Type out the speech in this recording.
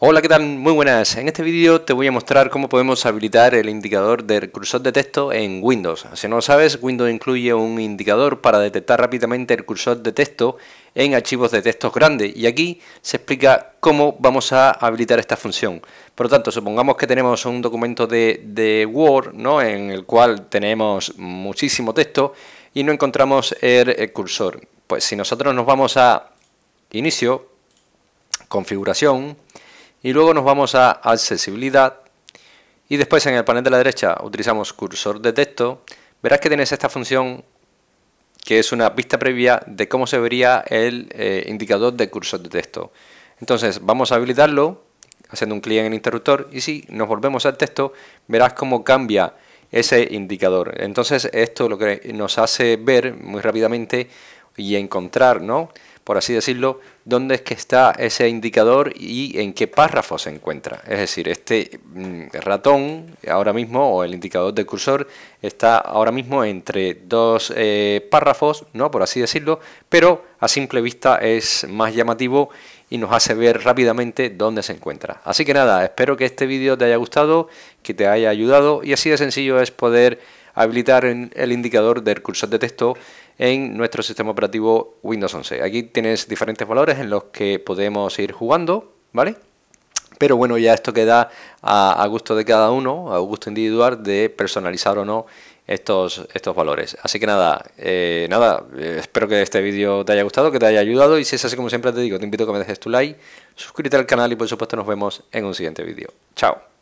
Hola, ¿qué tal? Muy buenas. En este vídeo te voy a mostrar cómo podemos habilitar el indicador del cursor de texto en Windows. Si no lo sabes, Windows incluye un indicador para detectar rápidamente el cursor de texto en archivos de textos grandes y aquí se explica cómo vamos a habilitar esta función. Por lo tanto, supongamos que tenemos un documento de, Word ¿no? en el cual tenemos muchísimo texto y no encontramos el cursor. Pues si nosotros nos vamos a Inicio, Configuración, y luego nos vamos a accesibilidad y después en el panel de la derecha utilizamos cursor de texto, verás que tienes esta función que es una vista previa de cómo se vería el eh, indicador de cursor de texto. Entonces vamos a habilitarlo haciendo un clic en el interruptor y si nos volvemos al texto verás cómo cambia ese indicador. Entonces esto lo que nos hace ver muy rápidamente y encontrar, ¿no? Por así decirlo, dónde es que está ese indicador y en qué párrafo se encuentra. Es decir, este mm, ratón ahora mismo, o el indicador del cursor, está ahora mismo entre dos eh, párrafos, ¿no? por así decirlo, pero a simple vista es más llamativo y nos hace ver rápidamente dónde se encuentra. Así que nada, espero que este vídeo te haya gustado, que te haya ayudado y así de sencillo es poder habilitar el indicador del cursor de texto en nuestro sistema operativo Windows 11. Aquí tienes diferentes valores en los que podemos ir jugando, ¿vale? Pero bueno, ya esto queda a, gusto de cada uno, a gusto individual de personalizar o no estos, estos valores. Así que nada, eh, nada, eh, espero que este vídeo te haya gustado, que te haya ayudado y si es así como siempre te digo, te invito a que me dejes tu like, suscríbete al canal y por supuesto nos vemos en un siguiente vídeo. Chao.